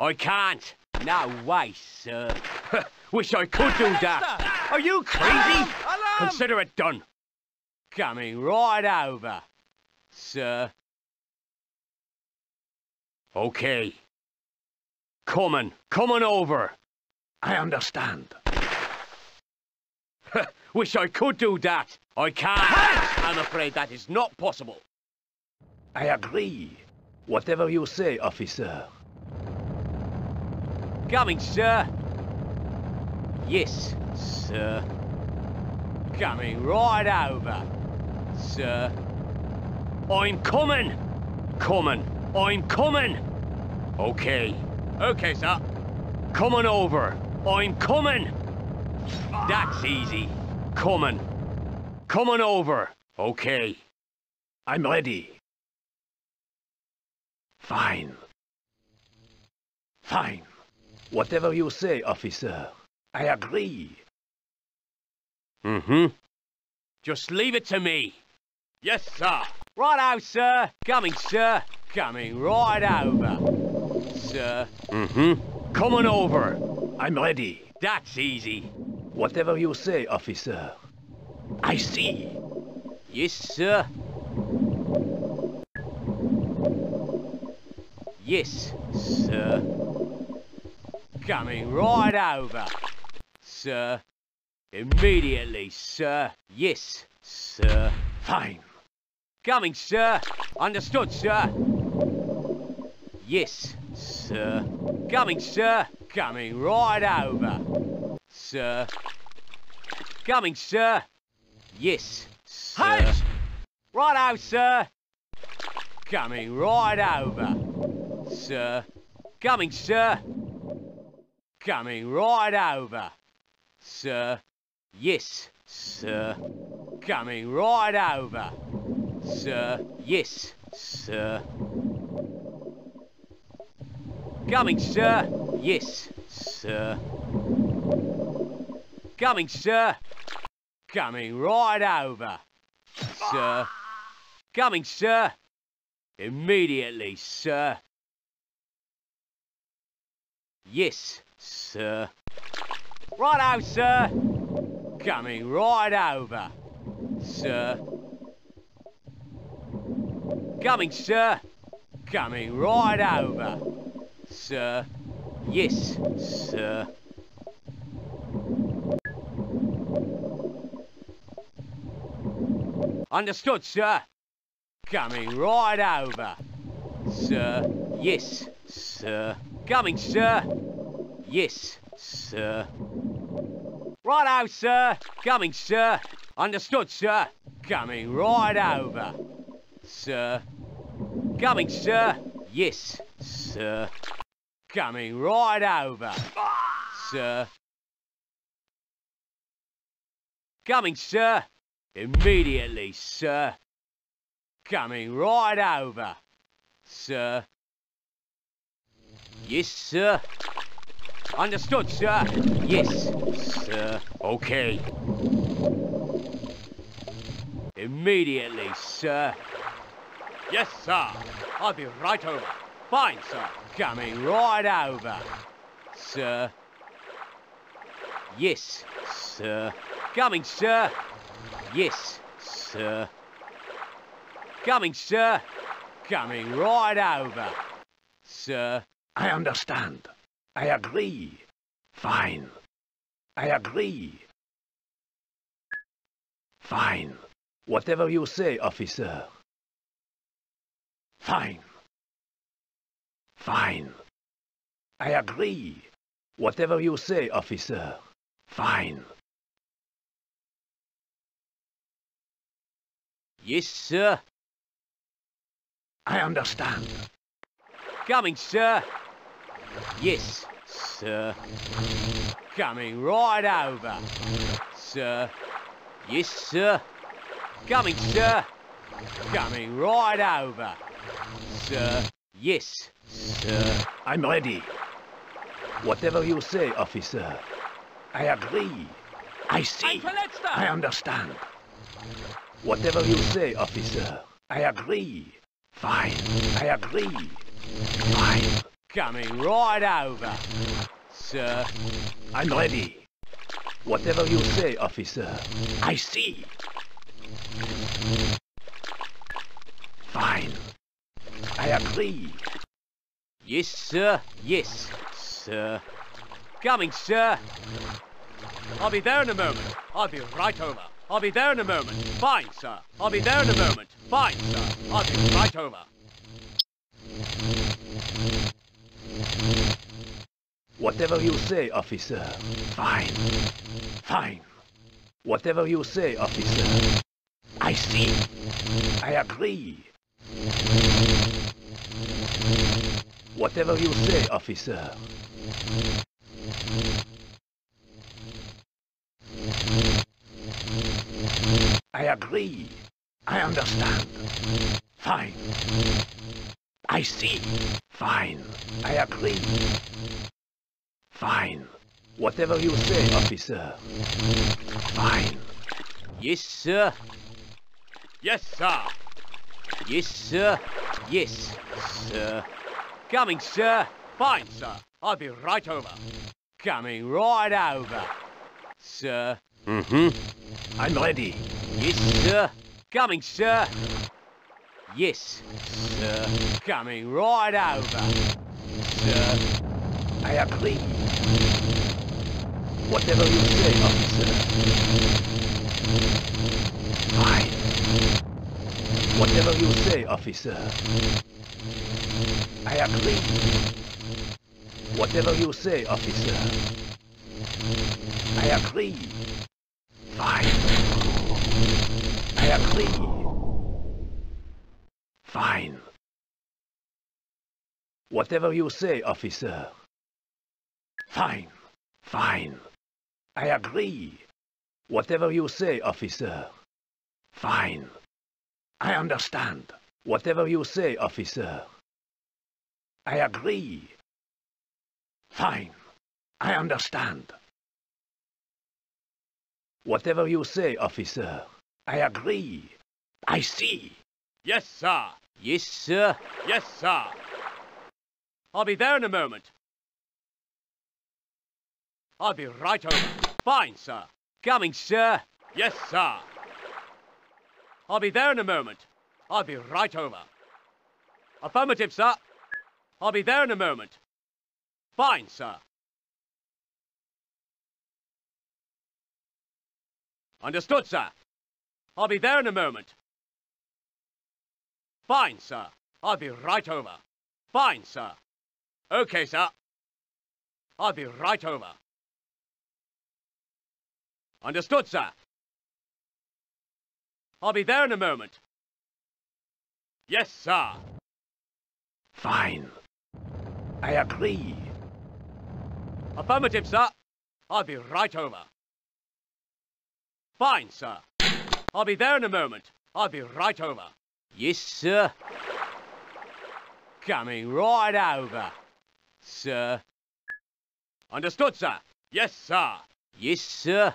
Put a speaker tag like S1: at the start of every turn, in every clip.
S1: I can't. No way, sir. Wish I could do that. Are you crazy?
S2: Alarm!
S1: Consider it done. Coming right over, sir. Okay. Coming, coming over.
S3: I understand.
S1: Wish I could do that. I can't. I'm afraid that is not possible.
S3: I agree. Whatever you say, officer.
S1: Coming, sir. Yes, sir. Coming right over, sir. I'm coming. Coming. I'm coming. Okay. Okay, sir. Coming over. I'm coming. That's easy. Coming. Coming over. Okay.
S3: I'm ready. Fine. Fine. Whatever you say, officer. I agree.
S1: Mm-hmm. Just leave it to me. Yes, sir. Right Righto, sir. Coming, sir. Coming right over. Sir. Mm-hmm. Coming over.
S3: I'm ready.
S1: That's easy.
S3: Whatever you say, officer. I see.
S1: Yes, sir. Yes, sir. Coming right over. Sir. Immediately, sir. Yes, sir.
S3: Fine.
S1: Coming, sir. Understood, sir. Yes, sir. Coming, sir. Coming right over. Sir. Coming, sir. Yes, sir.
S2: Halt!
S1: Righto, sir. Coming right over. Sir. Coming, sir. Coming right over. Sir. Yes, sir. Coming right over. Sir. Yes, sir. Coming, sir. Yes, sir. Coming, sir. Coming right over. Sir. Coming, sir. Immediately, sir. Yes, sir. Righto, sir. Coming right over. Sir. Coming, sir. Coming right over. Sir. Yes, sir. Understood, sir. Coming right over. Sir. Yes, sir. Coming, sir. Yes, sir. Righto, sir. Coming, sir. Understood, sir. Coming right over. Sir. Coming, sir. Yes, sir. Coming right over. Sir. Coming, sir. Immediately, sir. Coming right over. Sir. Yes, sir. Understood, sir. Yes, sir. Okay. Immediately, sir. Yes, sir. I'll be right over. Fine, sir. Coming right over. Sir. Yes, sir. Coming, sir. Yes, sir. Coming, sir. Coming right over. Sir.
S3: I understand. I agree. Fine. I agree. Fine. Whatever you say, officer. Fine. Fine. I agree. Whatever you say, officer. Fine.
S1: Yes, sir.
S3: I understand.
S1: Coming, sir. Yes, sir. Coming right over. Sir. Yes, sir. Coming, sir. Coming right over. Sir. Yes, sir.
S3: I'm ready. Whatever you say, officer. I agree. I see. I understand. Whatever you say, officer. I agree. Fine. I agree. Fine.
S1: Coming right over. Sir.
S3: I'm ready. Whatever you say, officer. I see. Fine. I agree.
S1: Yes, sir. Yes, sir. Coming, sir. I'll be there in a moment. I'll be right over. I'll be there in a moment. Fine, sir. I'll be there in a moment. Fine, sir. I'll be right over.
S3: Whatever you say, officer. Fine. Fine. Whatever you say, officer. I see. I agree. Whatever you say, officer. I agree. I understand. I see. Fine. I agree. Fine. Whatever you say, officer. Fine.
S1: Yes, sir. Yes, sir. Yes, sir. Yes, sir. Coming, sir. Fine, sir. I'll be right over. Coming right over. Sir.
S3: Mm-hmm. I'm ready.
S1: Yes, sir. Coming, sir. Yes, sir. Coming right over. Sir.
S3: I agree. Whatever you say, officer. Fine. Whatever you say, officer. I agree. Whatever you say, officer. I agree. Fine. I agree. Fine. Whatever you say, officer. Fine. Fine. I agree. Whatever you say, officer. Fine. I understand. Whatever you say, officer. I agree. Fine. I understand. Whatever you say, officer. I agree. I see.
S1: Yes, sir. Yes, sir. Yes, sir. I'll be there in a moment. I'll be right over. Fine, sir. Coming, sir. Yes, sir. I'll be there in a moment. I'll be right over. Affirmative, sir. I'll be there in a moment. Fine, sir. Understood, sir. I'll be there in a moment. Fine, sir. I'll be right over. Fine, sir. Okay, sir. I'll be right over. Understood, sir. I'll be there in a moment. Yes, sir.
S3: Fine. I agree.
S1: Affirmative, sir. I'll be right over. Fine, sir. I'll be there in a moment. I'll be right over. Yes, sir. Coming right over, sir. Understood, sir. Yes, sir. Yes, sir.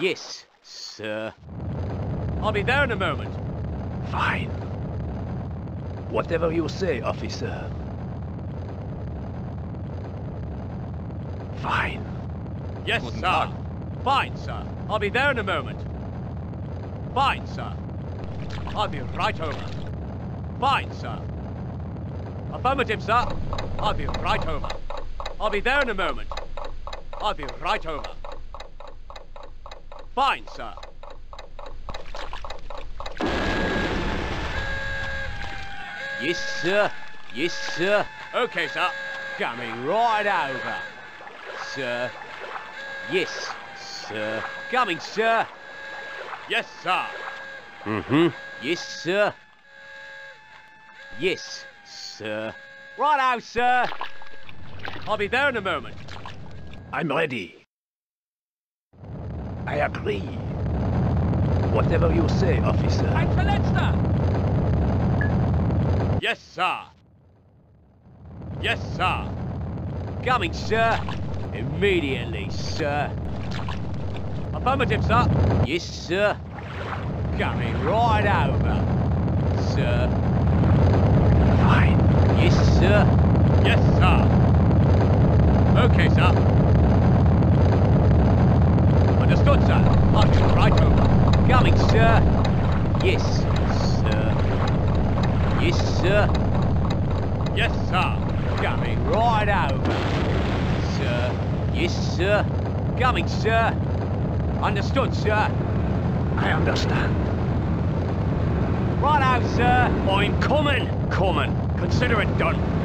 S1: Yes, sir. I'll be there in a moment.
S3: Fine. Whatever you say, officer. Fine.
S1: Yes,
S2: Guten
S1: sir.
S2: Tag.
S1: Fine, sir. I'll be there in a moment. Fine, sir. I'll be right over. Fine, sir. Affirmative, sir. I'll be right over. I'll be there in a moment. I'll be right over. Fine, sir. Yes, sir. Yes, sir. Okay, sir. Coming right over. Sir. Yes, sir. Coming, sir. Yes, sir.
S3: Mm-hmm.
S1: Yes, sir. Yes, sir. Righto, sir. I'll be there in a moment.
S3: I'm ready. I agree. Whatever you say, officer. I'm Felenster!
S1: Yes, sir. Yes, sir. Coming, sir. Immediately, sir. Affirmative, sir. Yes, sir. Coming right over, sir.
S3: Fine.
S1: Yes, sir. Yes, sir. Okay, sir. Understood, sir. I'll be right over. Coming, sir. Yes, sir. Yes, sir. Yes, sir. Coming right over. Sir. Yes, sir. Coming, sir. Understood, sir.
S3: I understand.
S1: Right out, sir. I'm coming. Coming. Consider it done.